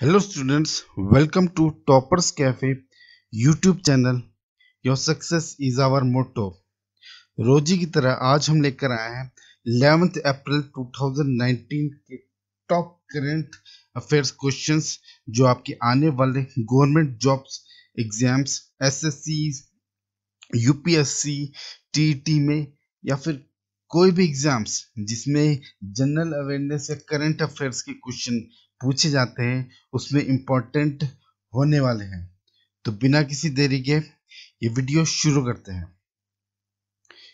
Hello students, welcome to Toppers Cafe YouTube channel. Your success is our motto. रोजी की तरह आज हम लेकर आए हैं 11th अप्रैल 2019 के टॉप करंट अफेयर्स क्वेश्चंस जो आपके आने वाले government jobs exams SSC UPSC TT में या फिर कोई भी एग्ज़ाम्स जिसमें जनरल अवेयरनेस या करंट अफेयर्स के क्वेश्चन पूछे जाते हैं, उसमें इम्पोर्टेंट होने वाले हैं। तो बिना किसी देरी के ये वीडियो शुरू करते हैं।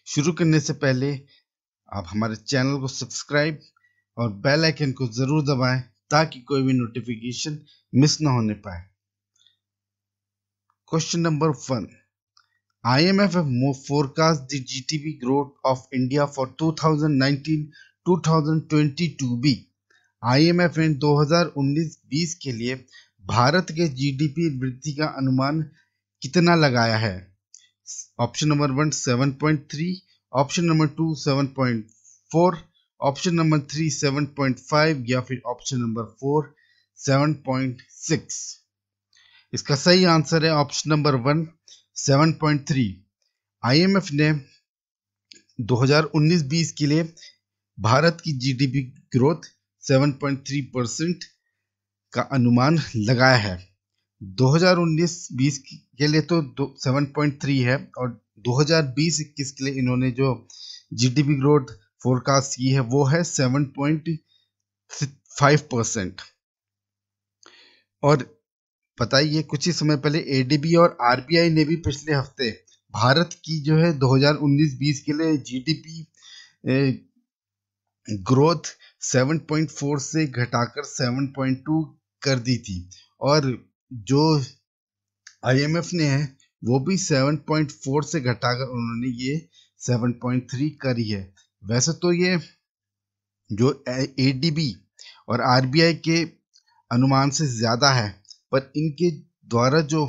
शुरू करने से पहले आप हमारे चैनल को सब्सक्राइब और बेल आइकन को ज़रूर दबाएँ, ताकि कोई भी नोटिफिकेशन मिस ना होने पाए। Question number one I IMF have forecast the GDP growth of India for 2019-2020 to be IMF ने 2019-20 के लिए भारत के जीडीपी वृद्धि का अनुमान कितना लगाया है? Option number one seven point three, option number two seven point four, option number three seven point five या फिर option number four seven point six. इसका सही आंसर है option number one seven point three. IMF ने 2019-20 के लिए भारत की GDP growth 7.3 percent का अनुमान लगाया है। 2019-20 के लिए तो 7.3 है और 2020-21 के लिए इन्होंने जो जीडीपी ग्रोथ फोरकास्ट की है, वो है 7.5 परसेंट। और बताइए, कुछ ही समय पहले एडीबी और आरबीआई ने भी पिछले हफ़्ते भारत की जो है 2019-20 के लिए जीडीपी ग्रोथ 7.4 से घटाकर 7.2 कर दी थी। और जो आईएमएफ ने है, वो भी 7.4 से घटाकर उन्होंने ये 7.3 करी है। वैसे तो ये जो एडीबी और आरबीआई के अनुमान से ज़्यादा है, पर इनके द्वारा जो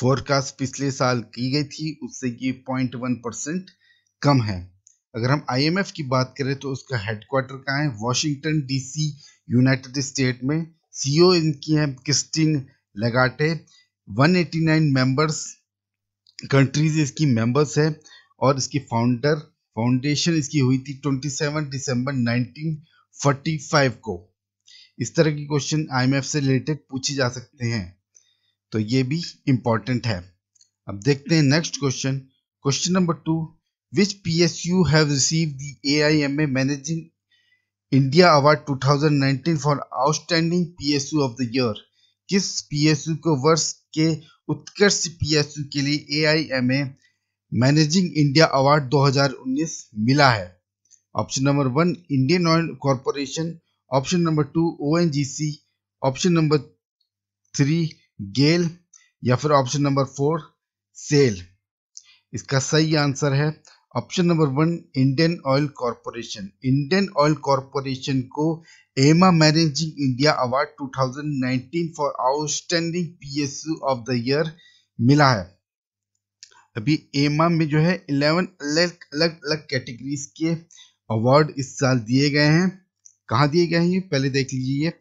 फोरकास्ट पिछले साल की गई थी, उससे ये पॉइंट वन परसेंट कम है। अगर हम आईएमएफ की बात करें तो उसका हेडक्वार्टर कहाँ है? वॉशिंगटन डीसी यूनाइटेड स्टेट में। सीईओ इनकी है क्रिस्टीन लगाटे 189 मेंबर्स कंट्रीज़ इसकी मेंबर्स है। और इसकी फाउंडर फाउंडेशन इसकी हुई थी 27 दिसंबर 1945 को। इस तरह की क्वेश्चन आईएमएफ से रिलेटेड पूछे जा सकते हैं। तो ये भी इंपॉर्टेंट है। अब देखते हैं next question question number two Which PSU have received the AIMA Managing India Award 2019 for Outstanding PSU of the Year? किस PSU को वर्ष के उत्कृष्ट PSU के लिए AIMA मैनेजिंग इंडिया अवार्ड 2019 मिला है? Option number one Indian Oil Corporation option number two O option number three GAIL या फिर ऑप्शन नंबर फोर सेल इसका सही आंसर है option number one Indian Oil Corporation Indian Oil Corporation को AIMA managing India award 2019 for outstanding PSU of the year मिला है। अभी एमा में जो है 11 अलग अलग अलग कैटेगरीज के अवार्ड इस साल दिए गए हैं। कहाँ दिए गए हैं ये? पहले देख लीजिए।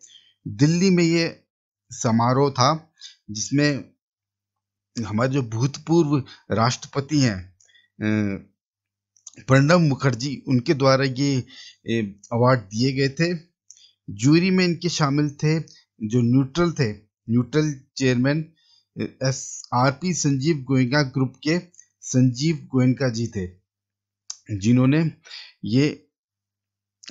दिल्ली में ये समारोह था, जिसमें हमारे जो भूतपूर्व राष्ट्रपति हैं प्रणब मुखर्जी उनके द्वारा ये अवार्ड दिए गए थे। जूरी में इनके शामिल थे, जो न्यूट्रल थे। Neutral chairman's, R P Sanjiv Goenka group के संजीव गोयनका जी थे, जिन्होंने ये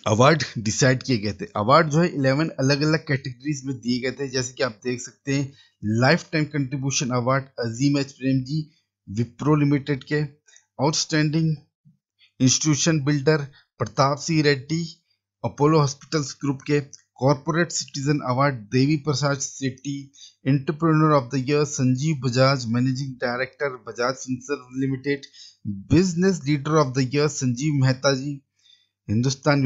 अवार्ड डिसाइड किए गए थे। अवार्ड जो है इलेवन अलग अलग कैटेगरीज में दिए गए थे। जैसे कि आप देख सकते हैं lifetime contribution award Azim H Premji Wipro limited के outstanding institution builder Pratap Singh Reddy, Apollo hospitals group के corporate citizen award Devi Prasad Shetty entrepreneur of the year Sanjiv Bajaj, managing director Bajaj Finserv limited, business leader of the year Sanjiv Mehta ji, Hindustan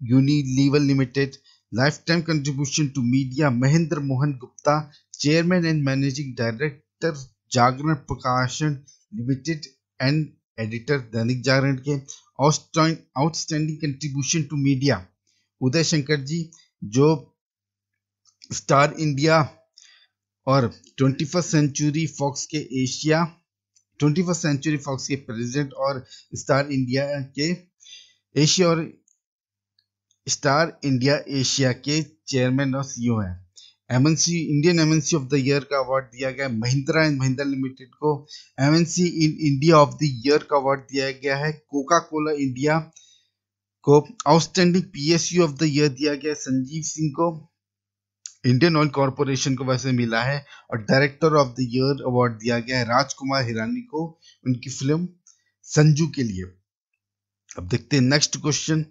Unilever limited lifetime contribution to media Mahendra Mohan Gupta, chairman and managing director Jagran Prakashan limited, and editor Dainik Jagran के outstanding contribution to media Uday Shankar ji, जो Star India और twenty first century Fox के Asia twenty first century Fox के president और Star India के Asia और Star India Asia के chairman और सीईओ हैं। MNC Indian MNC of the year का अवार्ड दिया गया। महिंद्रा एंड महिंद्रा लिमिटेड को MNC in India of the year का अवार्ड दिया गया है। कोका कोला इंडिया को outstanding PSU of the year दिया गया संजीव सिंह को। इंडियन ऑयल कॉरपोरेशन को वैसे मिला है और director of the year award दिया गया है राजकुमार हिरानी को उनकी फ़िल्म संजू के लिए। अब देखते हैं next question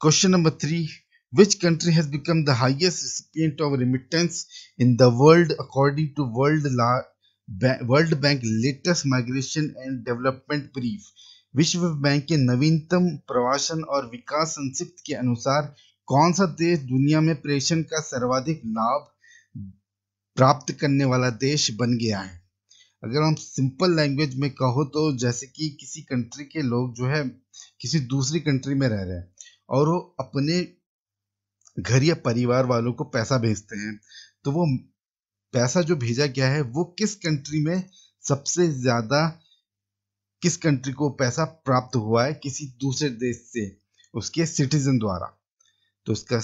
question number three which country has become the highest recipient of remittance in the world according to world world bank latest migration and development brief विश्व बैंक के नवीनतम प्रवासन और विकास संक्षिप्त के अनुसार कौन सा देश दुनिया में प्रेषण का सर्वाधिक लाभ प्राप्त करने वाला देश बन गया है? अगर हम सिंपल लैंग्वेज में कहो तो जैसे कि किसी कंट्री के लोग जो है, किसी दूसरी कंट्री में रह रहे हैं और वो अपने घर या परिवार वालों को पैसा भेजते हैं तो वो पैसा जो भेजा गया है, वो किस कंट्री में सबसे ज़्यादा किस कंट्री को पैसा प्राप्त हुआ है किसी दूसरे देश से? उसके सिटीजन द्वारा। तो इसका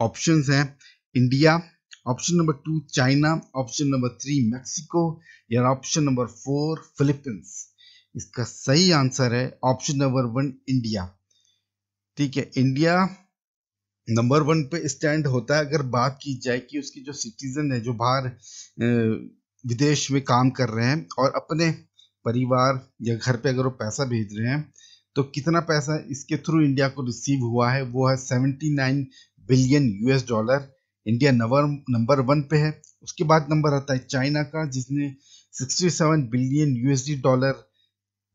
ऑप्शन है India option number two China option number three Mexico या ऑप्शन नंबर फोर फिलीपींस इसका सही आंसर है ऑप्शन नंबर वन इंडिया ठीक है इंडिया नंबर वन पे स्टैंड होता है, अगर बात की जाए कि उसकी जो सिटीजन है, जो बाहर विदेश में काम कर रहे हैं और अपने परिवार या घर पे अगर वो पैसा भेज रहे हैं तो कितना पैसा इसके थ्रू इंडिया को रिसीव हुआ है, वो है 79 billion US dollar India number number one पे है। उसके बाद नंबर आता है चाइना का, जिसने 67 बिलियन यूएसडी डॉलर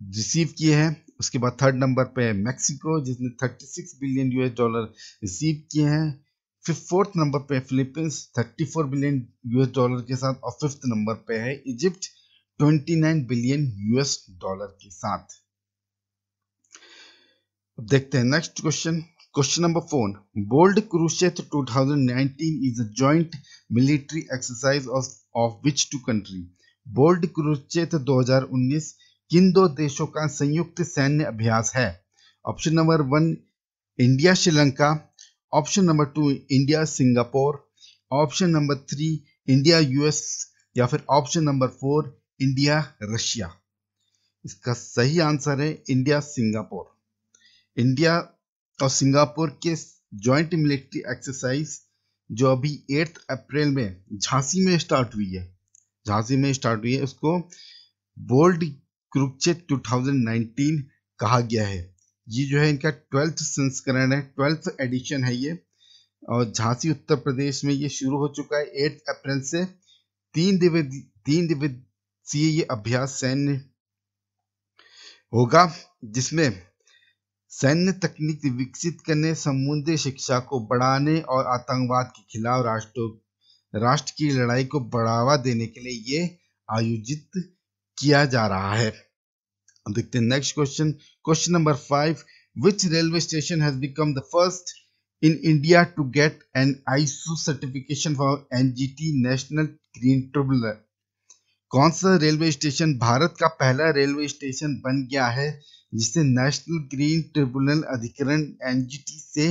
रिसीव किए हैं। उसके बाद थर्ड नंबर पे है मैक्सिको जिसने 36 बिलियन यूएस डॉलर रिसीव किए हैं। फिर फोर्थ नंबर पे फिलीपींस 34 बिलियन यूएस डॉलर के साथ। और फिफ्थ नंबर पे है इजिप्ट 29 बिलियन यूएस डॉलर के साथ। अब देखते हैं next question question number four bold Kurukshetra 2019 is a joint military exercise of of which two country bold Kurukshetra 2019 किन दो देशों का संयुक्त सैन्य अभ्यास है? Option number one India Sri Lanka option number two India Singapore option number three India US या फिर option number four India Russia इसका सही आंसर है इंडिया सिंगापुर इंडिया और सिंगापुर के जॉइंट मिलिट्री एक्सरसाइज जो अभी एट अप्रैल में झांसी में स्टार्ट हुई है। झांसी में स्टार्ट हुई है। उसको बोल्ड कुरुक्षेत्र 2019 कहा गया है। ये जो है इनका ट्वेल्थ संस्करण है ट्वेल्थ एडिशन है ये। और झांसी, उत्तर प्रदेश में ये शुरू हो चुका है एट अप्रैल से। तीन दिवस तीन दिवसीय ये अभ्यास सैन्य होगा, जिसमें सैन्य तकनीक विकसित करने, समुद्री शिक्षा को बढ़ाने और आतंकवाद के खिलाफ राष्ट्र राष्ट्र की लड़ाई को बढ़ावा देने के लिए ये आयोजित किया जा रहा है। देखते हैं next question question number five which railway station has become the first in India to get an ISO certification for NGT national green tribunal कौन सा रेलवे स्टेशन भारत का पहला रेलवे स्टेशन बन गया है, जिसे नेशनल ग्रीन ट्रिब्यूनल अधिकरण NGT से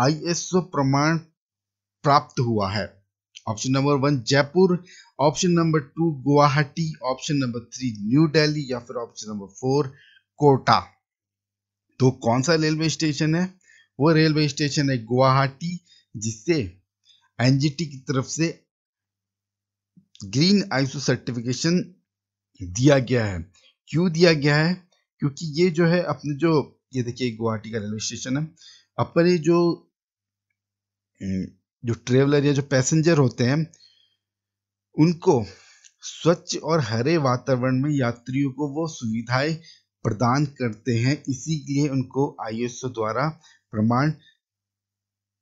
आईएसओ प्रमाण प्राप्त हुआ है? Option number one Jaipur, option number two Guwahati, option number three New Delhi या फिर ऑप्शन नंबर फोर कोटा। तो कौन सा रेलवे स्टेशन है? वो रेलवे स्टेशन है गुवाहाटी, जिससे एनजीटी की तरफ़ से ग्रीन आइसो सर्टिफिकेशन दिया गया है। क्यों दिया गया है? क्योंकि ये जो है अपने जो, ये देखिए गुवाहाटी का रेलवे स्टेशन है, अपने जो जो ट्रेवलर या जो पैसेंजर होते हैं, उनको स्वच्छ और हरे वातावरण में यात्रियों को वो सुविधाएँ प्रदान करते हैं, इसीलिए उनको आईएसओ द्वारा प्रमाण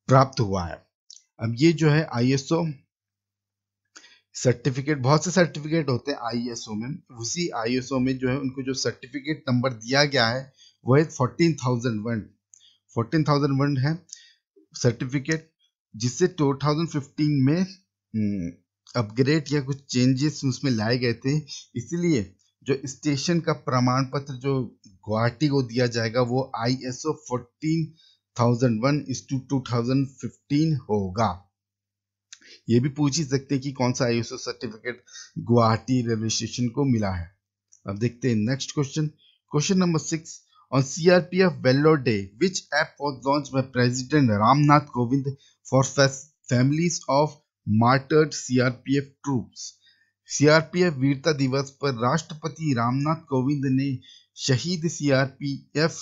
प्राप्त हुआ है। अब ये जो है आईएसओ सर्टिफिकेट बहुत से सर्टिफिकेट होते हैं आईएसओ में। उसी आईएसओ में जो है उनको जो सर्टिफिकेट नंबर दिया गया है, वो है fourteen thousand one fourteen thousand one है सर्टिफिकेट जिससे 2015 में अपग्रेड हम्म, या कुछ चेंजेस उसमें लाए गए थे। इसलिए जो स्टेशन का प्रमाण पत्र जो गुवाहाटी को दिया जाएगा वो I S O fourteen thousand one fifteen होगा। ये भी पूछ ही सकते हैं कि कौन सा I certificate Guwahati railway station को मिला है। अब देखते हैं next question question number six on CRPF Vellore Day, which app was launched by President Ramnath Kovind for families of martyred CRPF troops? CRPF वीरता दिवस पर राष्ट्रपति रामनाथ कोविंद ने शहीद सीआरपीएफ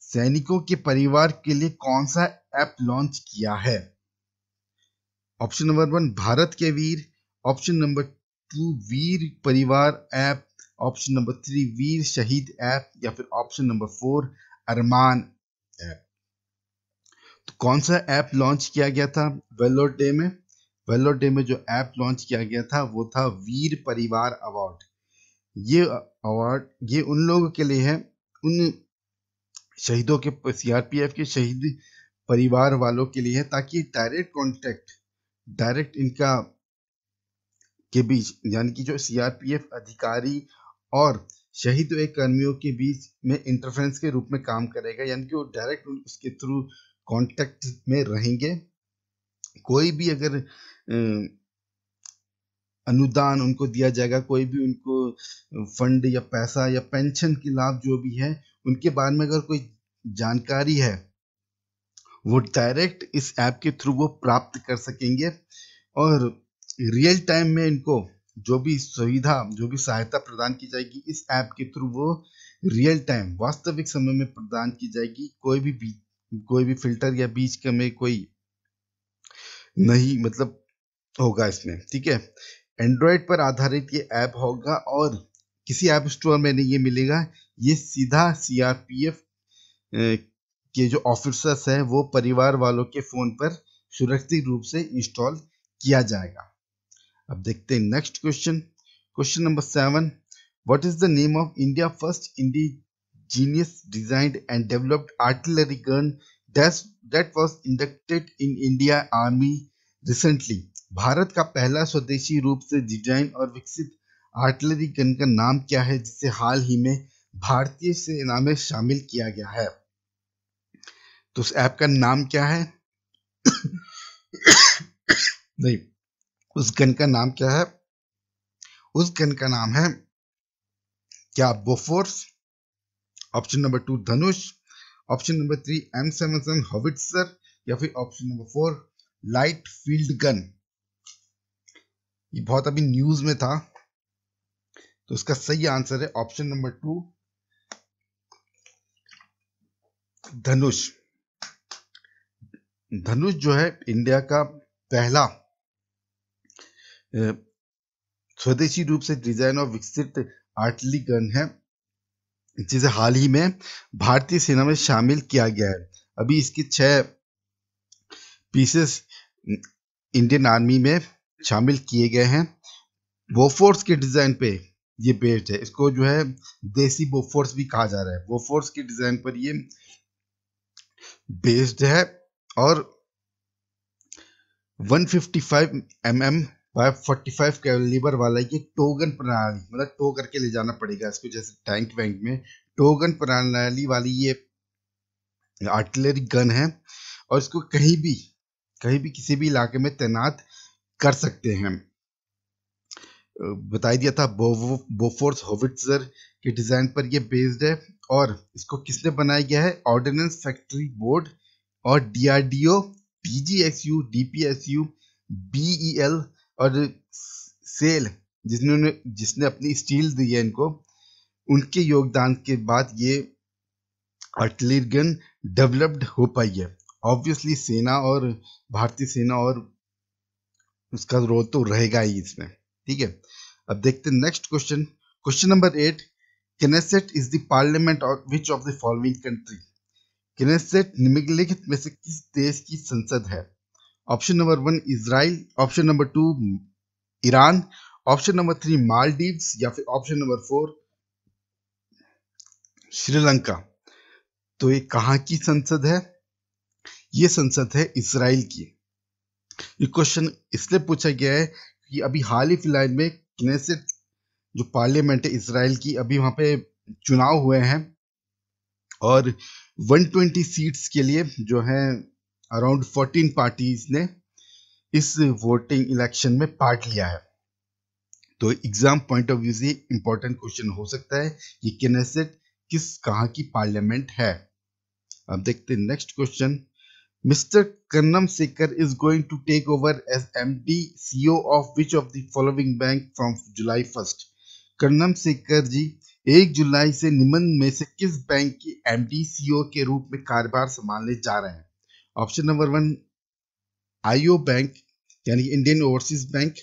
सैनिकों के परिवार के लिए कौन सा ऐप लॉन्च किया है? Option number one Bharat ke Veer. Option number two Veer Parivar app. Option number three Veer Shaheed app या फिर option number four Armaan app तो कौन सा ऐप लॉन्च किया गया था वेलोर डे में? वेलोर डे में जो ऐप लॉन्च किया गया था, वो था वीर परिवार अवार्ड ये अवार्ड ये उन लोगों के लिए है, उन शहीदों के सीआरपीएफ के शहीद परिवार वालों के लिए है, ताकि डायरेक्ट कांटेक्ट डायरेक्ट इनका के बीच, यानी कि जो सीआरपीएफ अधिकारी और शहीद हुए कर्मियों के बीच में इंटरफेरेंस के रूप में काम करेगा, यानी कि वो डायरेक्ट उसके थ्रू कांटेक्ट में रहेंगे। कोई भी अगर अनुदान उनको दिया जाएगा, कोई भी उनको फंड या पैसा या पेंशन की लाभ जो भी है, उनके बारे में अगर कोई जानकारी है, वो डायरेक्ट इस ऐप के थ्रू वो प्राप्त कर सकेंगे। और रियल टाइम में इनको जो भी सुविधा, जो भी सहायता प्रदान की जाएगी इस ऐप के थ्रू वो रियल टाइम वास्तविक समय में प्रदान की जाएगी। कोई भी कोई भी फ़िल्टर या बीच के में कोई नहीं मतलब होगा इसमें, ठीक है? एंड्रॉयड पर आधारित ये ऐप होगा और किसी ऐप स्टोर में नहीं, ये मिलेगा। ये सीधा सीआरपीएफ के जो ऑफिसर्स है, वो परिवार वालों के फ़ोन पर सुरक्षित रूप से इंस्टॉल किया जाएगा। अब देखते हैं next question question number seven what is the name of India first designed and developed artillery gun that that was inducted in India Army recently? भारत का पहला स्वदेशी रूप से डिज़ाइन और विकसित आर्टिलरी गन का नाम क्या है, जिसे हाल ही में भारतीय सेना में शामिल किया गया है? तो उस ऐप का नाम क्या है? नहीं. उस गन का नाम क्या है? उस गन का नाम है क्या Bofors? Option number two Dhanush, option number three M seven seven या फिर option number four light field gun. ये बहुत अभी न्यूज़ में था तो इसका सही आंसर है option number two Dhanush. Dhanush जो है इंडिया का पहला स्वदेशी रूप से डिज़ाइन और विकसित आर्टली गन है। जिसे हाल ही में भारतीय सेना में शामिल किया गया है। अभी इसकी छह पीसेस इंडियन आर्मी में शामिल किए गए हैं। बोफोर्स के डिज़ाइन पे ये बेस्ड है। इसको जो है देसी बोफोर्स भी कहा जा रहा है। बोफोर्स के डिज़ाइन पर ये बेस्ड है और 155 fifty mm forty five calibre वाला ये टोगन प्रणाली मतलब टो करके ले जाना पड़ेगा इसको, जैसे टैंक वैंक में। टोगन प्रणाली वाली ये आर्टिलरी गन है और इसको कहीं भी कहीं भी किसी भी इलाके में तैनात कर सकते हैं। बताई दिया था बोफोर्स बोफोर्स होविट्जर के डिज़ाइन पर ये बेस्ड है और इसको किसने बनाया गया है? ऑर्डिनेंस फैक्ट्री बोर्ड और डीआरडीओ पीजीएसयू डीपीएसयू बीईएल और सेल जिन्होंने जिसने अपनी स्टील दी है इनको, उनके योगदान के बाद ये आर्टिलरी गन डेवलप्ड हो पाई है। ऑब्वियसली सेना और, भारतीय सेना और उसका रोल तो रहेगा ही इसमें, ठीक है? अब देखते हैं next question question number eight Knesset is the parliament of which of the following country Knesset निम्नलिखित में से किस देश की संसद है? Option number one Israel option number two Iran option number three Maldives या फिर ऑप्शन नंबर फोर श्रीलंका तो ये कहाँ की संसद है? ये संसद है इसराइल की। ये क्वेश्चन इसलिए पूछा गया है कि अभी हाल ही फ़िलहाल में कनेसेट जो पार्लियामेंट है इसराइल की, अभी वहाँ पे चुनाव हुए हैं। और 120 सीट्स के लिए जो है अराउंड 14 पार्टीज़ ने इस वोटिंग इलेक्शन में पार्ट लिया है। तो एग्ज़ाम पॉइंट ऑफ़ व्यू से इंपॉर्टेंट क्वेश्चन हो सकता है कि केनेसेट किस, कहाँ की पार्लियामेंट है। अब देखते हैं next question. Mister Karnam Sekar is going to take over as M D CEO of which of following bank from July first? Karnam Sekar ji, एक जुलाई से निम्न में से किस बैंक की एम डी सीओ के रूप में कार्यभार संभालने जा रहे हैं? Option number one IO bank यानी Indian Overseas bank.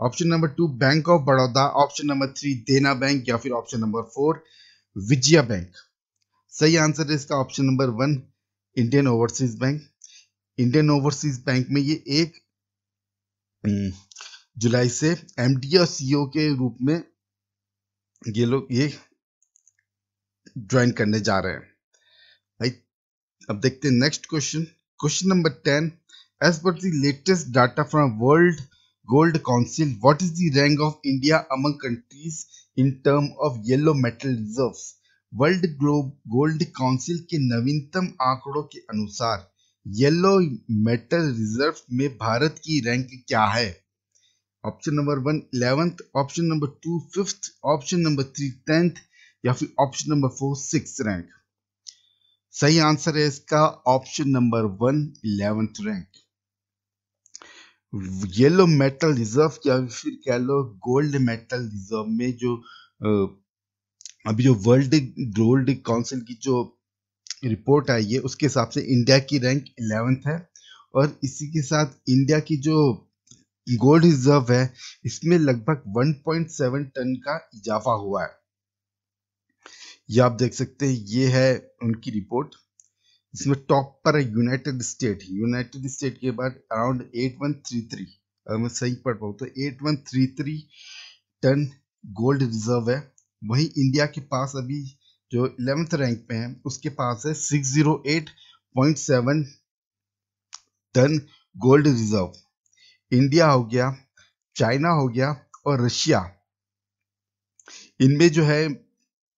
Option number two bank of Baroda. Option number three Dena bank या फिर option number four Vijaya bank. सही आंसर है इसका option number one Indian Overseas bank. Indian Overseas bank में ये एक हम्म, जुलाई से एमडी और सीओ के रूप में ये लोग ये ज्वाइन करने जा रहे हैं। भाई अब देखते हैं next question question number ten As per the latest data from World Gold Council, what is the rank of India among countries in terms of yellow metal reserves? World globe gold council के नवीनतम आंकड़ों के अनुसार yellow metal reserve में भारत की rank क्या है? Option number one eleventh option number two fifth option number three tenth या फिर option number four six rank सही आंसर है इसका option number one, eleventh rank. Yellow metal reserve या फिर कह लो गोल्ड मेटल रिज़र्व में जो अभी जो वर्ल्ड गोल्ड काउंसिल की जो रिपोर्ट आई है, उसके हिसाब से इंडिया की रैंक इलेवेंथ है। और इसी के साथ इंडिया की जो गोल्ड रिज़र्व है, इसमें लगभग 1.7 टन का इजाफा हुआ है। ये आप देख सकते हैं, ये है उनकी रिपोर्ट। इसमें टॉप पर है यूनाइटेड स्टेट। यूनाइटेड स्टेट के बाद around eight one three three. अगर मैं सही पढ़ पाऊँ तो eight one three three ton gold reserve है। वही इंडिया के पास अभी जो इलेवेंथ रैंक पे है, उसके पास है six zero eight point seven ton gold reserve. India हो गया, चाइना हो गया और रशिया। इनमें जो है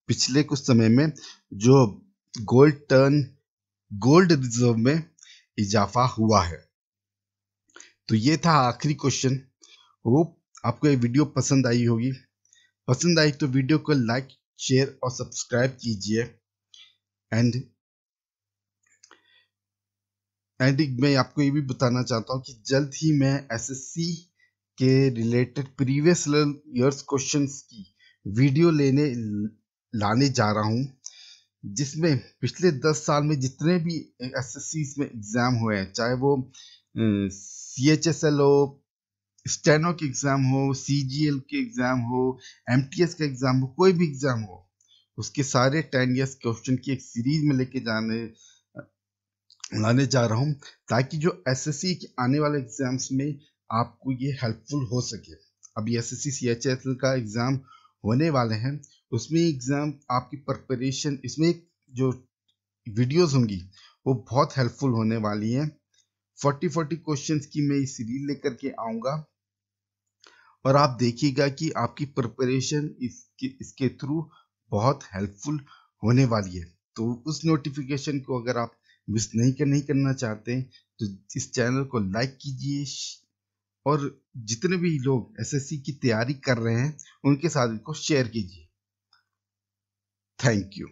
पिछले कुछ समय में जो गोल्ड टर्न, गोल्ड रिज़र्व में इजाफा हुआ है। तो ये था आखिरी क्वेश्चन। होप आपको ये वीडियो पसंद आई होगी। पसंद आई तो वीडियो को लाइक, शेयर और सब्सक्राइब कीजिए। एंड एंड मैं आपको ये भी बताना चाहता हूँ कि जल्द ही मैं एसएससी के रिलेटेड प्रीवियस ईयर्स क्वेश्चंस की वीडियो लेने लाने जा रहा हूँ, जिसमें पिछले दस साल में जितने भी एस में एग्ज़ाम हुए हैं, चाहे वो सी एच एस एल हो स्टेनो के एग्ज़ाम हो सी जी एल के एग्ज़ाम हो एम टी एस का एग्ज़ाम हो, कोई भी एग्ज़ाम हो, उसके सारे टेन ईयर्स क्वेश्चन की एक सीरीज़ में लेके जाने, लाने जा रहा हूँ, ताकि जो एस एस सी के आने वाले एग्ज़ाम्स में आपको ये हेल्पफुल हो सके। अभी S S C C H S L का एग्ज़ाम होने वाले हैं उसमें एग्ज़ाम आपकी प्रिपरेशन इसमें जो वीडियोस होंगी, वो बहुत हेल्पफुल होने वाली हैं। फोर्टी फोर्टी क्वेश्चंस की मैं सीरीज़ लेकर के आऊँगा। और आप देखिएगा कि आपकी प्रिपरेशन इसके इसके थ्रू बहुत हेल्पफुल होने वाली है। तो उस नोटिफिकेशन को अगर आप मिस नहीं कर, नहीं करना चाहते तो इस चैनल को लाइक कीजिए। और जितने भी लोग एसएससी की तैयारी कर रहे हैं, उनके साथ इनको शेयर कीजिए। Thank you